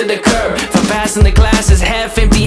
to the curb. For passing the classes, half empty,